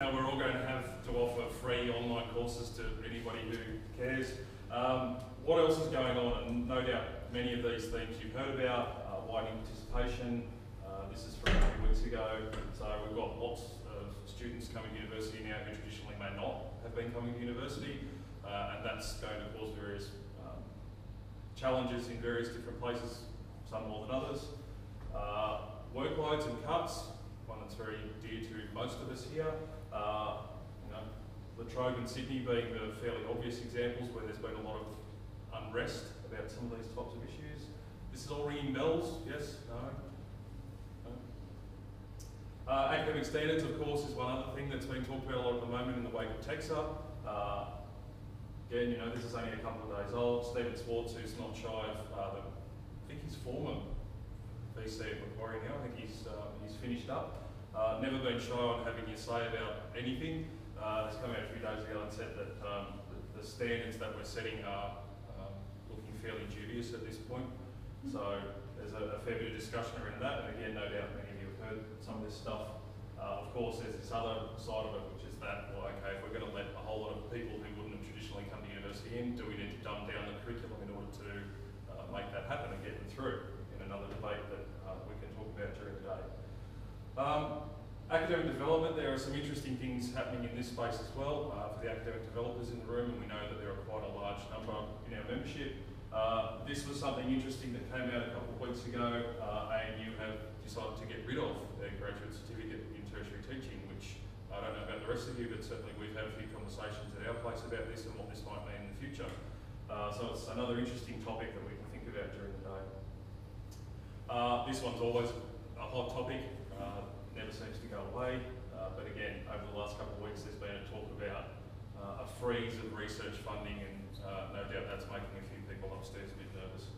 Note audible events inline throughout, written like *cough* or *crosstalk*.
Now we're all going to have to offer free online courses to anybody who cares. Um, what else is going on? And no doubt many of these themes you've heard about, uh, widening participation. Uh, this is from a few weeks ago. So we've got lots of students coming to university now who traditionally may not have been coming to university. Uh, and that's going to cause various um, challenges in various different places, some more than others. Uh, workloads and cuts, one that's very dear to most of us here. Uh, you know, La Trobe and Sydney being the fairly obvious examples where there's been a lot of unrest about some of these types of issues. This is all ringing bells, yes, no? Uh, academic standards, of course, is one other thing that's being talked about a lot at the moment in the wake of TEQSA. Uh, again, you know, this is only a couple of days old. Steven Schwartz, who's not shy of, uh, the, I think he's former VC at Macquarie now, I think he's, uh, he's finished up. Uh, never been shy on having your say about anything. Uh, he's come out a few days ago and said that um, the, the, standards that we're setting are um, looking fairly dubious at this point. So there's a, a, fair bit of discussion around that, and again, no doubt many of you have heard some of this stuff. Uh, of course, there's this other side of it, which is that, well, okay, if we're going to let a whole lot of people who wouldn't have traditionally come to university in, do we need to dumb down the curriculum in order to uh, make that happen and get them through in another debate that uh, we can talk about during the day. Um, academic development, there are some interesting things happening in this space as well uh, for the academic developers in the room, and we know that there are quite a large number in our membership. Uh, this was something interesting that came out a couple of weeks ago, uh, ANU have decided to get rid of their graduate certificate in tertiary teaching, which I don't know about the rest of you, but certainly we've had a few conversations at our place about this and what this might mean in the future. Uh, so it's another interesting topic that we can think about during the day. Uh, this one's always a hot topic never seems to go away. Uh, but again, over the last couple of weeks, there's been a talk about uh, a freeze of research funding, and uh, no doubt that's making a few people upstairs a bit nervous.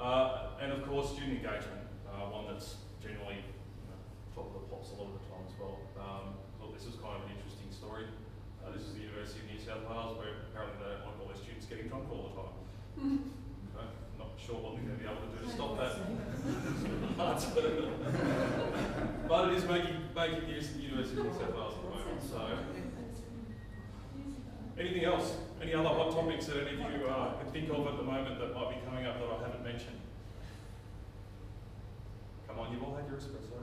Uh, and of course, student engagement, uh, one that's generally you know, top of the pops a lot of the time as well. Um, look, this is kind of an interesting story. Uh, this is the University of New South Wales, where apparently they don't like all their students getting drunk all the time. *laughs* sure what they're going to be able to do to stop that. but it is making, making news at the University of New South Wales at the moment. So, anything else? Any other hot topics that any of you uh, can think of at the moment that might be coming up that I haven't mentioned? Come on, you've all had your espresso.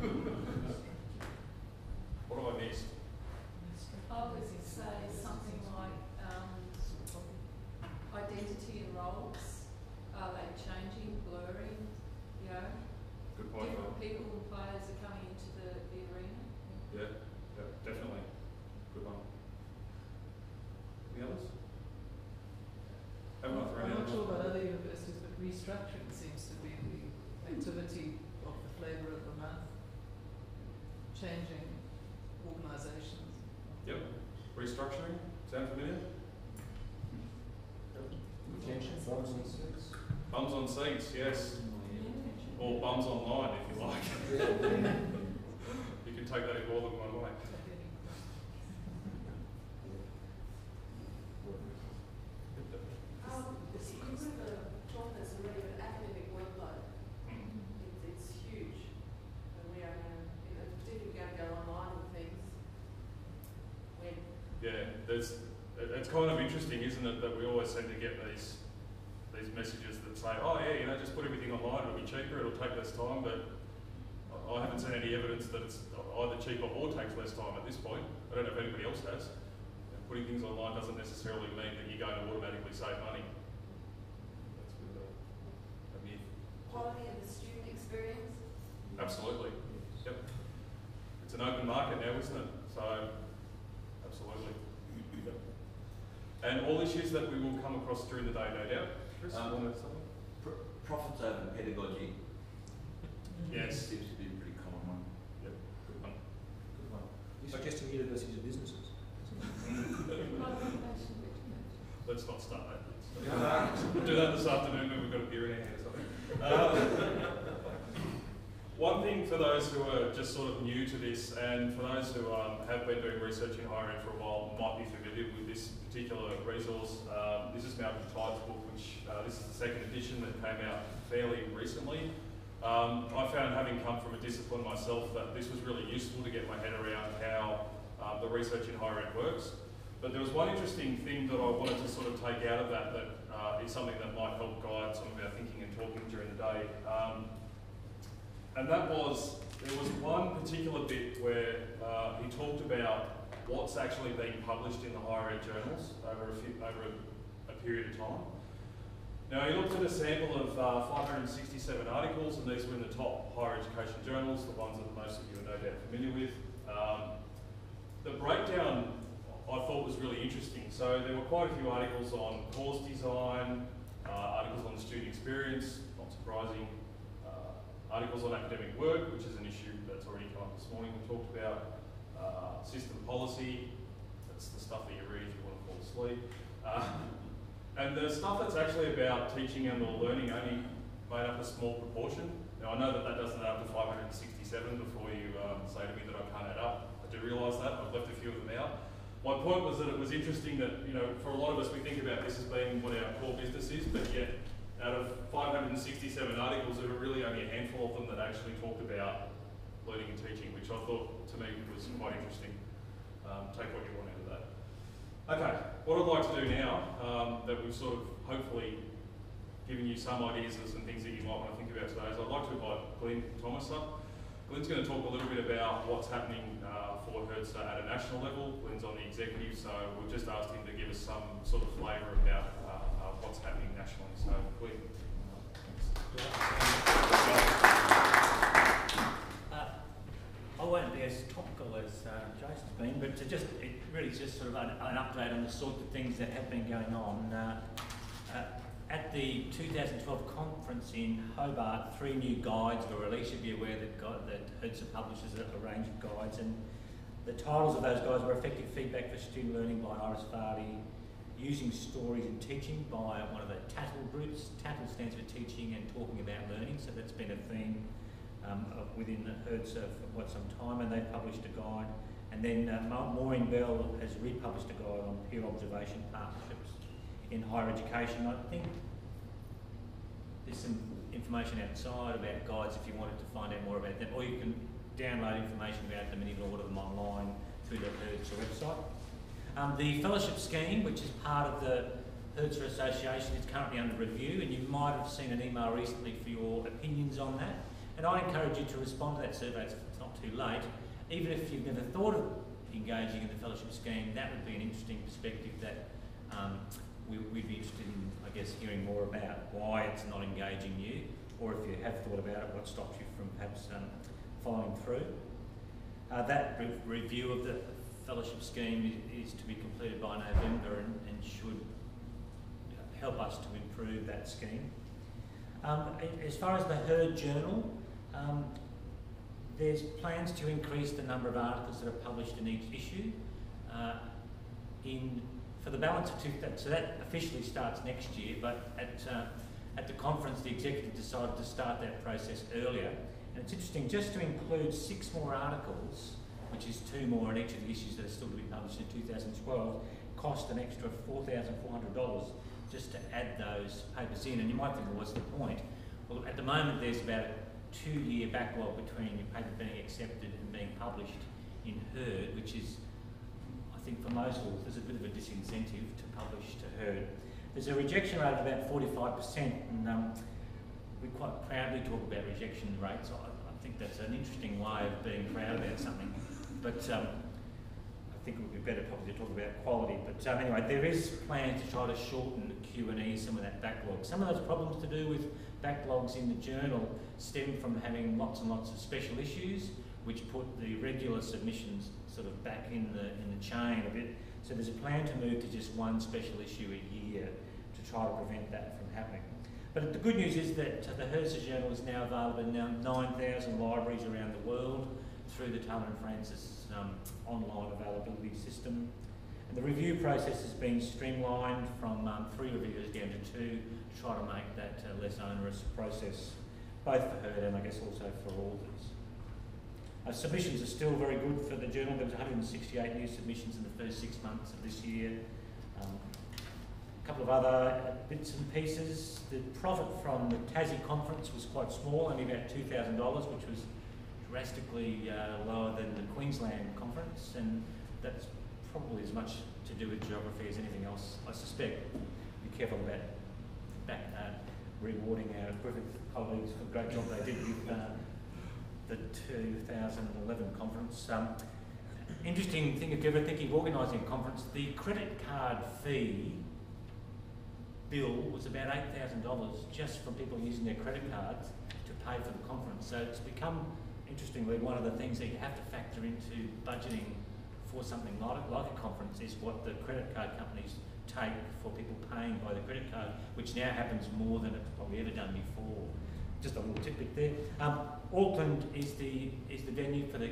*laughs* what have I missed? I was say something like um, identity and roles. Are they changing, blurring? You know, Good point. different people and players are coming into the, the arena. Yeah, yeah, definitely. Good one. Any others? Have one for I'm any not others? sure about other universities, but restructuring seems to be the activity of the flavour of the month. Changing organisations. Yep. Restructuring. Sound familiar? Retention, bums and seats. Bums on seats, yes. Or bums online, if you like. you can take that in more than one way. Um, it's inclusive of topics already, but academic workload, hmm. it's, it's huge. And we are, gonna, you know, particularly going online with things. Yeah, there's, it's kind of interesting, isn't it, that we always seem to get these these messages that say, oh yeah, you know, just put everything online, it'll be cheaper, it'll take less time, but I haven't seen any evidence that it's either cheaper or takes less time at this point. I don't know if anybody else has. Putting things online doesn't necessarily mean that you're going to automatically save money. That's a bit of a, a myth. quality of the student experience, Absolutely. Yep. It's an open market now, isn't it? So, absolutely. Yep. And all issues that we will come across during the day, no doubt. Chris, Um, you want to say something? Pr- profits over pedagogy Yes. seems to be a pretty common one. Yep. Good one. Good one. You're suggesting universities are businesses? Let's not start that. Let's *laughs* We'll do that this afternoon when we've got a beer in our hand or something. Uh, one thing for those who are just sort of new to this, and for those who um, have been doing research in higher ed for a while, might be familiar with this particular resource. Um, this is Malcolm Tight's book, which uh, this is the second edition that came out fairly recently. Um, I found, having come from a discipline myself, that this was really useful to get my head around how um, the research in higher ed works. But there was one interesting thing that I wanted to sort of take out of that that uh, is something that might help guide some of our thinking and talking during the day. Um, and that was, there was one particular bit where uh, he talked about what's actually being published in the higher ed journals over a, few, over a, a period of time. Now, he looked at a sample of uh, 567 articles, and these were in the top higher education journals, the ones that most of you are no doubt familiar with. Um, the breakdown I thought was really interesting. So there were quite a few articles on course design, uh, articles on the student experience, not surprising, articles on academic work, which is an issue that's already come up this morning, we talked about, uh, system policy, that's the stuff that you read if you want to fall asleep. Uh, and the stuff that's actually about teaching and or learning only made up a small proportion. Now I know that that doesn't add up to 567 before you um, say to me that I can't add up. I do realise that, I've left a few of them out. My point was that it was interesting that, you know, for a lot of us we think about this as being what our core business is, but yet out of 567 articles, there were really only a handful of them that actually talked about learning and teaching, which I thought to me was quite interesting. Um, take what you want out of that. Okay, what I'd like to do now, um, that we've sort of hopefully given you some ideas and some things that you might want to think about today, is I'd like to invite Glyn Thomas up. Glyn's going to talk a little bit about what's happening uh, for HERDSA at a national level. Glyn's on the executive, so we've just asked him to give us some sort of flavour about what's happening nationally. So, Glyn. Uh, I won't be as topical as uh, Jason's been, but to just it really just sort of an, an update on the sort of things that have been going on. Uh, uh, at the 2012 conference in Hobart, three new guides were released. You'd be aware that, God, that HERDSA publishes a, range of guides, and the titles of those guides were Effective Feedback for Student Learning by Iris Vardi, Using Stories in Teaching by one of the TATAL groups. TATAL stands for Teaching and Talking About Learning, so that's been a theme um, within the HERDSA for quite some time, and they've published a guide. And then uh, Maureen Bell has republished a guide on peer observation partnerships in higher education. I think there's some information outside about guides if you wanted to find out more about them, or you can download information about them and even order them online through the HERDSA website. Um, the fellowship scheme, which is part of the HERDSA Association, is currently under review, and you might have seen an email recently for your opinions on that. And I encourage you to respond to that survey, it's, it's not too late. Even if you've never thought of engaging in the fellowship scheme, that would be an interesting perspective that um, we, would be interested in, I guess, hearing more about why it's not engaging you, or if you have thought about it, what stops you from perhaps um, following through. Uh, that re review of the fellowship scheme is, to be completed by November and, and, should help us to improve that scheme. Um, as far as the HERD journal, um, there's plans to increase the number of articles that are published in each issue. Uh, in for the balance of two, so that officially starts next year, but at, uh, at the conference the executive decided to start that process earlier. And it's interesting, just to include six more articles, which is two more in each of the issues that are still to be published in 2012, cost an extra $4,400 just to add those papers in. And you might think, well, what's the point? Well, at the moment there's about a two-year backlog between your paper being accepted and being published in HERD, which is I think for most authors there's a bit of a disincentive to publish to HERD. There's a rejection rate of about 45%, and um, we quite proudly talk about rejection rates. I, I, think that's an interesting way of being proud about something, but um, I think it would be better probably to talk about quality. But um, anyway, there is plans to try to shorten the Q&E, some of that backlog. Some of those problems to do with backlogs in the journal stem from having lots and lots of special issues, which put the regular submissions sort of back in the, in the chain a bit. So there's a plan to move to just one special issue a year to try to prevent that from happening. But the good news is that the HERDSA Journal is now available in now 9,000 libraries around the world through the Taylor and Francis um, online availability system. And the review process has been streamlined from um, three reviewers down to two to try to make that uh, less onerous process, both for HERD and I guess also for authors. Uh, submissions are still very good for the journal. There was 168 new submissions in the first six months of this year. Um, a couple of other bits and pieces. The profit from the Tassie conference was quite small, only about $2,000, which was drastically uh, lower than the Queensland conference, and that's probably as much to do with geography as anything else, I suspect. Be careful about back, uh, rewarding our Griffith colleagues for the great job they did with uh, the 2011 conference. Um, interesting thing, if you're ever thinking of organising a conference, the credit card fee bill was about $8,000 just from people using their credit cards to pay for the conference. So it's become, interestingly, one of the things that you have to factor into budgeting for something like, like a conference is what the credit card companies take for people paying by the credit card, which now happens more than it's probably ever done before. Just a little tidbit there. Um, Auckland is the is the venue for the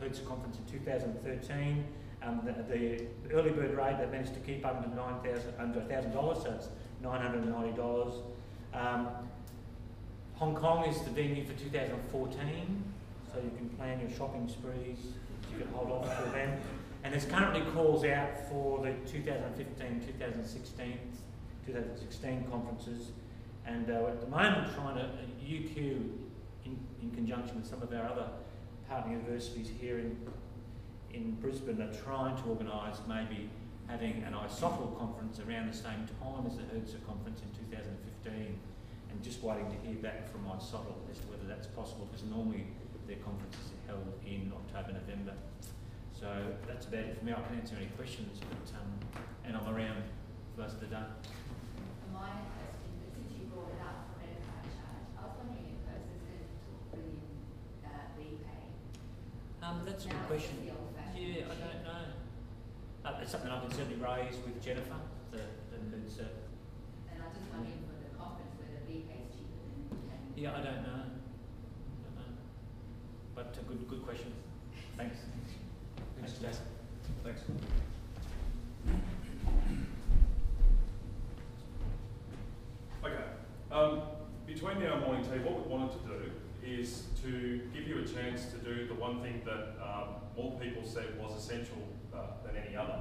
Hertz conference in 2013. Um, the, the early bird rate they managed to keep under nine thousand under thousand dollars, so it's nine hundred and ninety dollars. Um, Hong Kong is the venue for 2014, so you can plan your shopping sprees. You can hold off till then. And there's currently calls out for the 2015, 2016, 2016 conferences. And uh, at the moment, trying to, uh, UQ, in, in conjunction with some of our other partner universities here in, in Brisbane, are trying to organise maybe having an ISSOTL conference around the same time as the HERDSA conference in 2015. And just waiting to hear back from ISSOTL as to whether that's possible, because normally their conferences are held in October, November. So that's about it for me. I can answer any questions, but um, and I'm around for most of the day. My question, since you brought it up, credit card charge, I was wondering if those is going to bring in uh, repay. Um, that's a good question. Yeah, I don't know. Uh, it's something I can certainly raise with Jennifer. The, the, it's, uh, And I'm just wondering for the conference whether repay is cheaper than yeah, I don't know. Don't know. But a good, good question. Thanks. Thanks, Jason. Thanks. Okay. Um, between now and morning tea, what we wanted to do is to give you a chance to do the one thing that um, more people said was essential uh, than any other.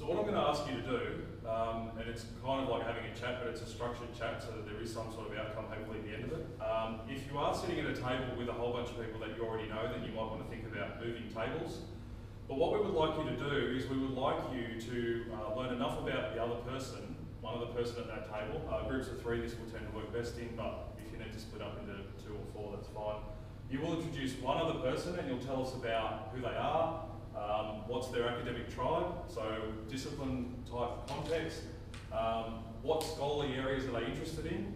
So what I'm going to ask you to do, um, and it's kind of like having a chat, but it's a structured chat, so that there is some sort of outcome hopefully at the end of it. Um, if you are sitting at a table with a whole bunch of people that you already know, then you might want to think about moving tables. But what we would like you to do is we would like you to uh, learn enough about the other person, one other person at that table. Uh, groups of three, this will tend to work best in, but if you need to split up into two or four, that's fine. You will introduce one other person and you'll tell us about who they are, um, what's their academic tribe, so discipline type context, um, what scholarly areas are they interested in,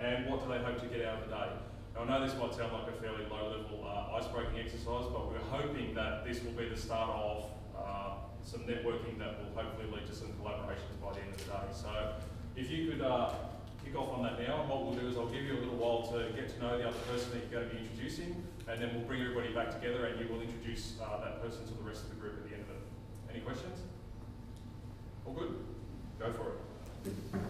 and what do they hope to get out of the day. Now, I know this might sound like a fairly low level uh, ice breaking exercise, but we're hoping that this will be the start of uh, some networking that will hopefully lead to some collaborations by the end of the day. So, if you could uh, kick off on that now, and what we'll do is I'll give you a little while to get to know the other person that you're going to be introducing, and then we'll bring everybody back together and you will introduce uh, that person to the rest of the group at the end of it. Any questions? All good? Go for it.